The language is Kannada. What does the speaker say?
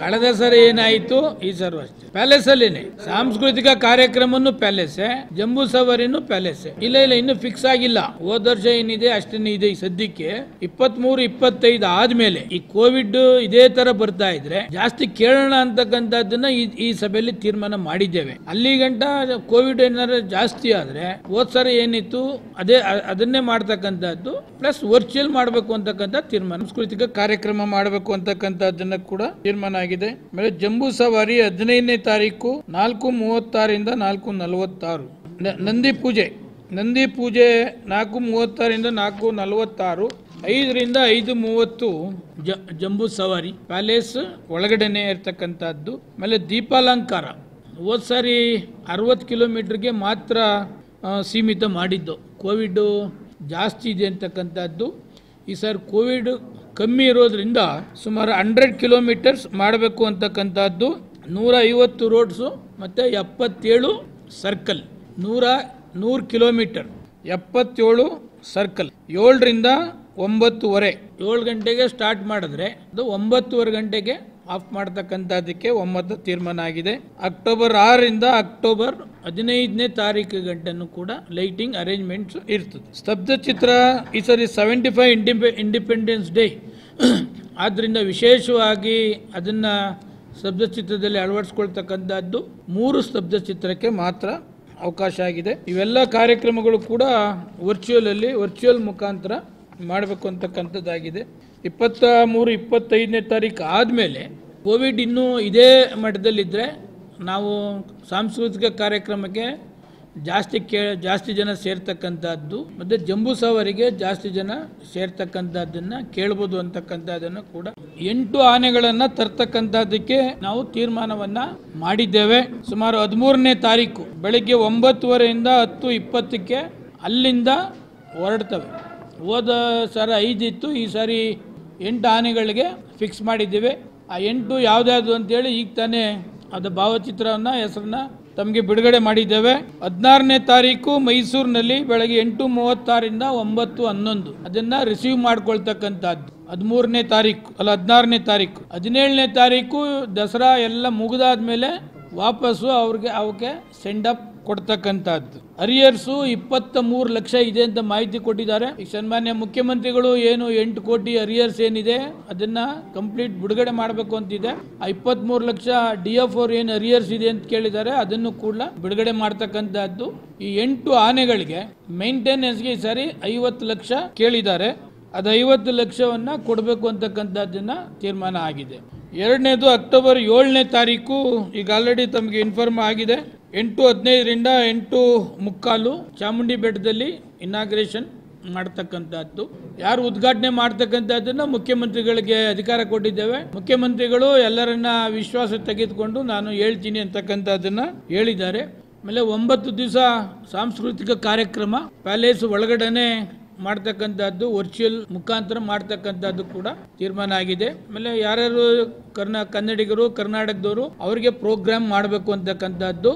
ಕಳೆದ ಸರಿ ಏನಾಯ್ತು? ಈ ಸರ್ವಸ್ಥೆ ಅಷ್ಟೇ ಪ್ಯಾಲೇಸ್ ಅಲ್ಲಿನೇ ಸಾಂಸ್ಕೃತಿಕ ಕಾರ್ಯಕ್ರಮನು ಪ್ಯಾಲೇಸ್, ಜಂಬೂ ಸವಾರಿನೂ ಪ್ಯಾಲೇಸ್. ಇಲ್ಲ ಇಲ್ಲ, ಇನ್ನು ಫಿಕ್ಸ್ ಆಗಿಲ್ಲ. ಹೋದ ವರ್ಷ ಏನಿದೆ ಅಷ್ಟೇ ಇದೆ ಸದ್ಯಕ್ಕೆ. ಇಪ್ಪತ್ತ್ ಮೂರು ಇಪ್ಪತ್ತೈದು ಆದ್ಮೇಲೆ ಈ ಕೋವಿಡ್ ಇದೇ ತರ ಬರ್ತಾ ಇದ್ರೆ ಜಾಸ್ತಿ ಕೇಳೋಣ ಅಂತಕ್ಕಂಥದ್ದನ್ನ ಈ ಸಭೆಯಲ್ಲಿ ತೀರ್ಮಾನ ಮಾಡಿದ್ದೇವೆ. ಅಲ್ಲಿ ಗಂಟ ಕೋವಿಡ್ ಏನಾದ್ರು ಜಾಸ್ತಿ ಆದ್ರೆ ಹೋದ್ ಸರ ಏನಿತ್ತು, ಅದೇ ಅದನ್ನೇ ಮಾಡ್ತಕ್ಕಂಥದ್ದು, ಪ್ಲಸ್ ವರ್ಚುವಲ್ ಮಾಡಬೇಕು ಅಂತಕ್ಕಂಥ ತೀರ್ಮಾನ. ಸಾಂಸ್ಕೃತಿಕ ಕಾರ್ಯಕ್ರಮ ಮಾಡಬೇಕು ಅಂತಕ್ಕಂಥದ್ದನ್ನ ಕೂಡ ತೀರ್ಮಾನ ಆಮೇಲೆ ಜಂಬೂ ಸವಾರಿ ಹದಿನೈದನೇ ತಾರೀಕು ನಾಲ್ಕು ಮೂವತ್ತಾರಿಂದ ನಾಲ್ಕು ನಲವತ್ತಾರು. ನಂದಿ ಪೂಜೆ. ನಂದಿ ಪೂಜೆ ನಾಲ್ಕು ಮೂವತ್ತಾರಿಂದ ನಾಲ್ಕು ನಲವತ್ತಾರು. ಐದರಿಂದ ಐದು ಮೂವತ್ತು ಜ, ಜಂಬೂ ಸವಾರಿ. ಪ್ಯಾಲೇಸ್ ಒಳಗಡೆನೆ ಇರ್ತಕ್ಕಂಥದ್ದು. ಆಮೇಲೆ ದೀಪಾಲಂಕಾರ. ಹೋದ ಸಾರಿ ಅರವತ್ತು ಕಿಲೋಮೀಟರ್ಗೆ ಮಾತ್ರ ಸೀಮಿತ ಮಾಡಿದ್ದು. ಕೋವಿಡ್ ಜಾಸ್ತಿ ಇದೆ ಅಂತಕ್ಕಂಥದ್ದು. ಈ ಸಾರಿ ಕೋವಿಡ್ ಕಮ್ಮಿ ಇರೋದ್ರಿಂದ ಸುಮಾರು ಹಂಡ್ರೆಡ್ ಕಿಲೋಮೀಟರ್ಸ್ ಮಾಡಬೇಕು ಅಂತಕ್ಕಂಥದ್ದು ನೂರ ಐವತ್ತು ರೋಡ್ಸು ಮತ್ತು ಎಪ್ಪತ್ತೇಳು ಸರ್ಕಲ್, ನೂರ ನೂರು ಕಿಲೋಮೀಟರ್, ಎಪ್ಪತ್ತೇಳು ಸರ್ಕಲ್, ಏಳರಿಂದ ಒಂಬತ್ತುವರೆ. ಏಳು ಗಂಟೆಗೆ ಸ್ಟಾರ್ಟ್ ಮಾಡಿದ್ರೆ ಅದು ಒಂಬತ್ತುವರೆ ಗಂಟೆಗೆ ಆಫ್ ಮಾಡ್ತಕ್ಕಂಥದ್ದಕ್ಕೆ ಒಮ್ಮತ ತೀರ್ಮಾನ ಆಗಿದೆ. ಅಕ್ಟೋಬರ್ ಆರರಿಂದ ಅಕ್ಟೋಬರ್ ಹದಿನೈದನೇ ತಾರೀಕು ಗಂಟೆನೂ ಕೂಡ ಲೈಟಿಂಗ್ ಅರೇಂಜ್ಮೆಂಟ್ಸ್ ಇರ್ತದೆ. ಸ್ತಬ್ಧ ಚಿತ್ರ ಈ ಸರಿ ಸೆವೆಂಟಿ ಫೈವ್ ಇಂಡಿಪೆ ಇಂಡಿಪೆಂಡೆನ್ಸ್ ಡೇ ಆದ್ದರಿಂದ ವಿಶೇಷವಾಗಿ ಅದನ್ನು ಸ್ತಬ್ಧ ಚಿತ್ರದಲ್ಲಿ ಅಳವಡಿಸ್ಕೊಳ್ತಕ್ಕಂಥದ್ದು ಮೂರು ಸ್ತಬ್ಧ ಚಿತ್ರಕ್ಕೆ ಮಾತ್ರ ಅವಕಾಶ ಆಗಿದೆ. ಇವೆಲ್ಲ ಕಾರ್ಯಕ್ರಮಗಳು ಕೂಡ ವರ್ಚುವಲಲ್ಲಿ ವರ್ಚುವಲ್ ಮುಖಾಂತರ ಮಾಡಬೇಕು ಅಂತಕ್ಕಂಥದ್ದಾಗಿದೆ. ಇಪ್ಪತ್ತ ಮೂರು ಇಪ್ಪತ್ತೈದನೇ ತಾರೀಕು ಆದಮೇಲೆ ಕೋವಿಡ್ ಇನ್ನೂ ಇದೇ ಮಟ್ಟದಲ್ಲಿದ್ದರೆ ನಾವು ಸಾಂಸ್ಕೃತಿಕ ಕಾರ್ಯಕ್ರಮಕ್ಕೆ ಜಾಸ್ತಿ ಕೇ ಜಾಸ್ತಿ ಜನ ಸೇರ್ತಕ್ಕಂಥದ್ದು, ಮತ್ತು ಜಂಬೂ ಸವಾರಿಗೆ ಜಾಸ್ತಿ ಜನ ಸೇರ್ತಕ್ಕಂಥದ್ದನ್ನು ಕೇಳ್ಬೋದು ಅಂತಕ್ಕಂಥದ್ದನ್ನು ಕೂಡ ಎಂಟು ಆನೆಗಳನ್ನು ತರ್ತಕ್ಕಂಥದ್ದಕ್ಕೆ ನಾವು ತೀರ್ಮಾನವನ್ನು ಮಾಡಿದ್ದೇವೆ. ಸುಮಾರು ಹದಿಮೂರನೇ ತಾರೀಕು ಬೆಳಗ್ಗೆ ಒಂಬತ್ತುವರೆಯಿಂದ ಹತ್ತು ಇಪ್ಪತ್ತಕ್ಕೆ ಅಲ್ಲಿಂದ ಹೊರಡ್ತವೆ. ಹೋದ ಸರ ಐದಿತ್ತು, ಈ ಸಾರಿ ಎಂಟು ಆನೆಗಳಿಗೆ ಫಿಕ್ಸ್ ಮಾಡಿದ್ದೇವೆ. ಆ ಎಂಟು ಯಾವುದ್ಯಾವುದು ಅಂತೇಳಿ ಈಗ ತಾನೇ ಅದು ಭಾವಚಿತ್ರವನ್ನು, ಹೆಸರನ್ನ ತಮಗೆ ಬಿಡುಗಡೆ ಮಾಡಿದ್ದೇವೆ. ಹದಿನಾರನೇ ತಾರೀಕು ಮೈಸೂರಿನಲ್ಲಿ ಬೆಳಗ್ಗೆ ಎಂಟು ಮೂವತ್ತಾರಿಂದ ಒಂಬತ್ತು ಹನ್ನೊಂದು. ಅದನ್ನ ರಿಸೀವ್ ಮಾಡ್ಕೊಳ್ತಕ್ಕಂಥದ್ದು. ಹದಿಮೂರನೇ ತಾರೀಕು, ಅಲ್ಲ ಹದಿನಾರನೇ ತಾರೀಕು. ಹದಿನೇಳನೇ ತಾರೀಕು ದಸರಾ ಎಲ್ಲ ಮುಗಿದಾದ್ಮೇಲೆ ವಾಪಸ್ಸು ಅವ್ರಿಗೆ, ಅವಕ್ಕೆ ಸೆಂಡ್ ಅಪ್ ಕೊಡ್ತಕ್ಕಂಥದ್ದು. ಅರಿಯರ್ಸು ಇಪ್ಪತ್ತ ಮೂರು ಲಕ್ಷ ಇದೆ ಅಂತ ಮಾಹಿತಿ ಕೊಟ್ಟಿದ್ದಾರೆ. ಈ ಸನ್ಮಾನ್ಯ ಮುಖ್ಯಮಂತ್ರಿಗಳು ಏನು ಎಂಟು ಕೋಟಿ ಅರಿಯರ್ಸ್ ಏನಿದೆ, ಅದನ್ನ ಕಂಪ್ಲೀಟ್ ಬಿಡುಗಡೆ ಮಾಡಬೇಕು ಅಂತಿದೆ. ಆ ಇಪ್ಪತ್ತ್ ಮೂರು ಲಕ್ಷ ಡಿ ಎಫ್ ಅವ್ರು ಏನು ಅರಿಯರ್ಸ್ ಇದೆ ಅಂತ ಕೇಳಿದ್ದಾರೆ, ಅದನ್ನು ಕೂಡ ಬಿಡುಗಡೆ ಮಾಡ್ತಕ್ಕಂಥದ್ದು. ಈ ಎಂಟು ಆನೆಗಳಿಗೆ ಮೇಂಟೆನೆನ್ಸ್ಗೆ ಈ ಸಾರಿ ಐವತ್ತು ಲಕ್ಷ ಕೇಳಿದ್ದಾರೆ. ಅದು ಐವತ್ತು ಲಕ್ಷವನ್ನ ಕೊಡಬೇಕು ಅಂತಕ್ಕಂಥದ್ದನ್ನ ತೀರ್ಮಾನ ಆಗಿದೆ. ಎರಡನೇದು ಅಕ್ಟೋಬರ್ ಏಳನೇ ತಾರೀಕು, ಈಗ ಆಲ್ರೆಡಿ ತಮಗೆ ಇನ್ಫಾರ್ಮ್ ಆಗಿದೆ. ಎಂಟು ಹದಿನೈದರಿಂದ ಎಂಟು ಮುಕ್ಕಾಲು ಚಾಮುಂಡಿ ಬೆಟ್ಟದಲ್ಲಿ ಇನಾಗ್ರೇಷನ್ ಮಾಡ್ತಕ್ಕಂಥದ್ದು. ಯಾರು ಉದ್ಘಾಟನೆ ಮಾಡ್ತಕ್ಕಂಥದ್ದನ್ನು ಮುಖ್ಯಮಂತ್ರಿಗಳಿಗೆ ಅಧಿಕಾರ ಕೊಟ್ಟಿದ್ದೇವೆ. ಮುಖ್ಯಮಂತ್ರಿಗಳು ಎಲ್ಲರನ್ನ ವಿಶ್ವಾಸ ತೆಗೆದುಕೊಂಡು ನಾನು ಹೇಳ್ತೀನಿ ಅಂತಕ್ಕಂಥದ್ದನ್ನು ಹೇಳಿದ್ದಾರೆ. ಆಮೇಲೆ ಒಂಬತ್ತು ದಿವಸ ಸಾಂಸ್ಕೃತಿಕ ಕಾರ್ಯಕ್ರಮ, ಪ್ಯಾಲೇಸ್ ಒಳಗಡೆನೆ ಮಾಡ್ತಕ್ಕಂಥದ್ದು ವರ್ಚುವಲ್ ಮುಖಾಂತರ ಮಾಡ್ತಕ್ಕಂಥದ್ದು ಕೂಡ ತೀರ್ಮಾನ ಆಗಿದೆ. ಆಮೇಲೆ ಯಾರ್ಯಾರು ಕರ್ನಾ, ಕನ್ನಡಿಗರು, ಕರ್ನಾಟಕದವರು ಅವರಿಗೆ ಪ್ರೋಗ್ರಾಮ್ ಮಾಡಬೇಕು ಅಂತಕ್ಕಂಥದ್ದು